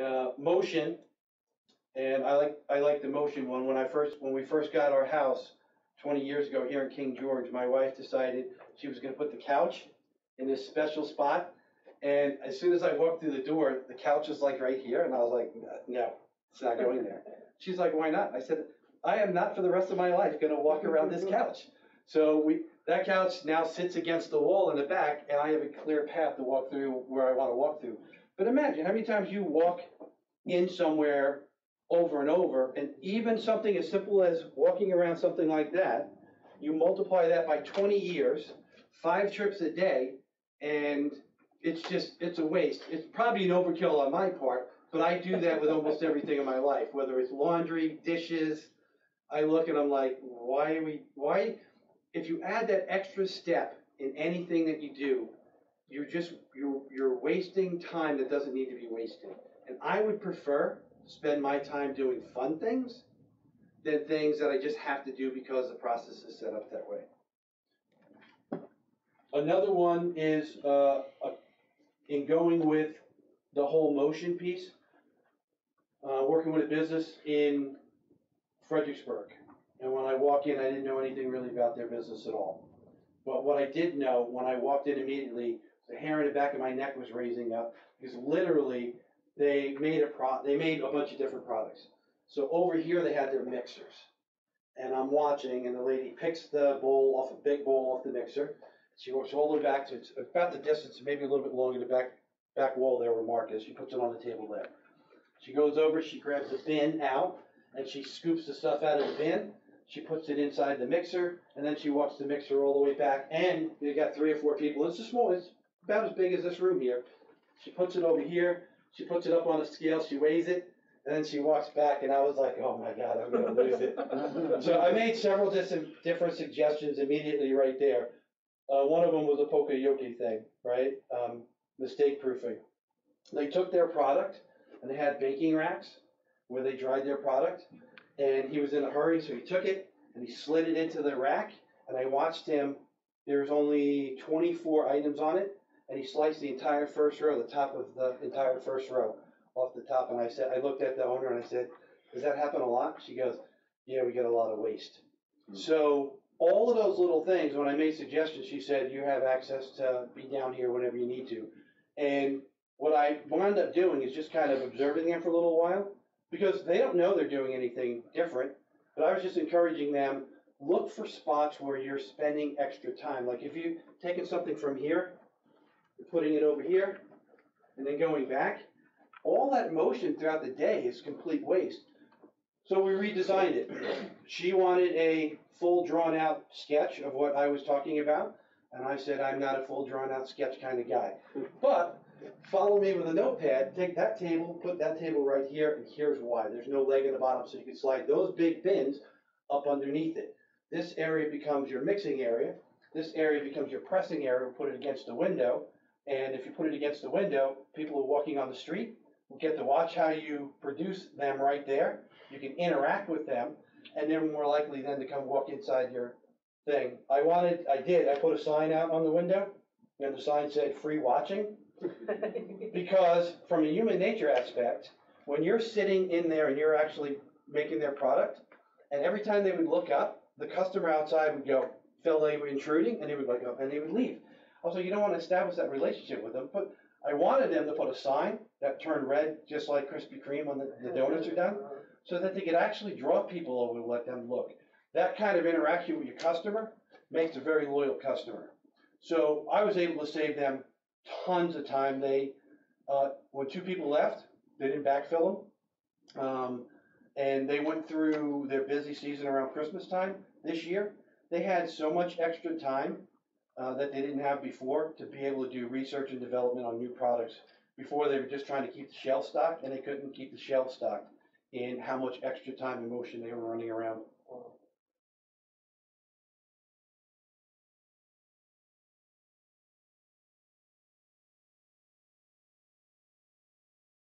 uh, motion, and I like, I like the motion one. When I first, when we first got our house twenty years ago here in King George, my wife decided she was gonna put the couch in this special spot. And as soon as I walked through the door, the couch was like right here, and I was like, no, it's not going there. She's like, why not? I said, I am not for the rest of my life gonna walk around this couch. So we, that couch now sits against the wall in the back, and I have a clear path to walk through where I wanna walk through. But imagine how many times you walk in somewhere over and over, and even something as simple as walking around something like that, you multiply that by twenty years, five trips a day, and it's just, it's a waste. It's probably an overkill on my part, but I do that with almost everything in my life, whether it's laundry, dishes. I look and I'm like, why are we, why, if you add that extra step in anything that you do, you're just, you're, you're wasting time that doesn't need to be wasted. And I would prefer to spend my time doing fun things than things that I just have to do because the process is set up that way. Another one is, uh, in going with the whole motion piece, uh, working with a business in Fredericksburg. And when I walk in, I didn't know anything really about their business at all. But what I did know, when I walked in immediately, the hair in the back of my neck was raising up, because literally, they made a pro, they made a bunch of different products. So over here, they had their mixers. And I'm watching, and the lady picks the bowl off, a big bowl off the mixer. She works all the way back to, about the distance, maybe a little bit longer, the back, back wall there where Mark is. She puts it on the table there. She goes over, she grabs the bin out, and she scoops the stuff out of the bin. She puts it inside the mixer, and then she walks the mixer all the way back. And you got three or four people. It's a small, it's about as big as this room here. She puts it over here. She puts it up on a scale. She weighs it, and then she walks back. And I was like, "Oh my God, I'm gonna lose it." so I made several different different suggestions immediately right there. Uh, one of them was a poka-yoke thing, right? Um, mistake proofing. They took their product and they had baking racks where they dried their product. And he was in a hurry, so he took it and he slid it into the rack. And I watched him. There's only 24 items on it, and he sliced the entire first row, the top of the entire first row, off the top. And I said, I looked at the owner and I said, "Does that happen a lot?" She goes, "Yeah, we get a lot of waste." Hmm. So all of those little things, when I made suggestions, she said, "You have access to be down here whenever you need to." And what I wound up doing is just kind of observing them for a little while because they don't know they're doing anything different. But I was just encouraging them look for spots where you're spending extra time. Like if you taking something from here, putting it over here, and then going back, all that motion throughout the day is complete waste. So we redesigned it. She wanted a full drawn out sketch of what I was talking about, and I said I'm not a full drawn out sketch kind of guy. But follow me with a notepad, take that table, put that table right here, and here's why. There's no leg in the bottom, so you can slide those big bins up underneath it. This area becomes your mixing area. This area becomes your pressing area. Put it against the window. And if you put it against the window, people who are walking on the street will get to watch how you produce them right there. You can interact with them, and they're more likely then to come walk inside your thing. I wanted, I did, I put a sign out on the window, and the sign said free watching. Because from a human nature aspect, when you're sitting in there and you're actually making their product, and every time they would look up, the customer outside would go, feel they were intruding, and they would like, and they would leave. Also, you don't want to establish that relationship with them, but I wanted them to put a sign that turned red, just like Krispy Kreme when the, the donuts are done, so that they could actually draw people over and let them look. That kind of interaction with your customer makes a very loyal customer. So I was able to save them tons of time. They, uh, when two people left, they didn't backfill them. Um, and they went through their busy season around Christmas time this year. They had so much extra time uh, that they didn't have before to be able to do research and development on new products. Before they were just trying to keep the shelf stocked, and they couldn't keep the shelf stocked in how much extra time and motion they were running around.